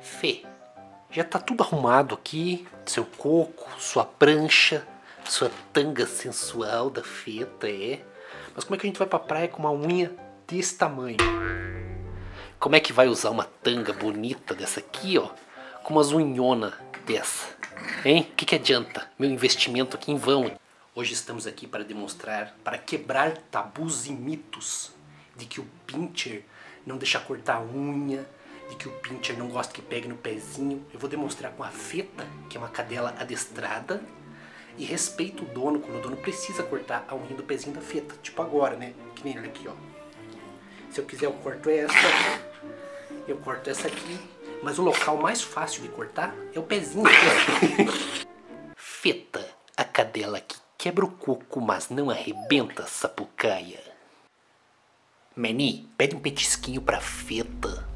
Fê, já tá tudo arrumado aqui, seu coco, sua prancha, sua tanga sensual da feta, é? Mas como é que a gente vai pra praia com uma unha desse tamanho? Como é que vai usar uma tanga bonita dessa aqui, ó, com umas unhona dessa? Hein? O que, que adianta? Meu investimento aqui em vão. Hoje estamos aqui para demonstrar, para quebrar tabus e mitos de que o pincher não deixa cortar a unha, de que o pincher não gosta que pegue no pezinho. Eu vou demonstrar com a feta, que é uma cadela adestrada, e respeito o dono quando o dono precisa cortar a unha do pezinho da feta. Tipo agora, né? Que nem ele aqui, ó. Se eu quiser eu corto essa, eu corto essa aqui. Mas o local mais fácil de cortar é o pezinho. feta, a cadela que quebra o coco, mas não arrebenta, sapucaia. Meni, pede um petisquinho pra feta.